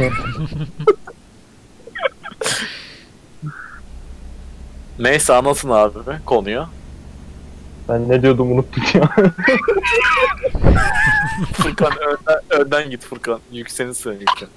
Neyse anlatın abi konuyu. Ben ne diyordum unuttum ya. Furkan önden, önden git Furkan. Yükselin sen Yükselin.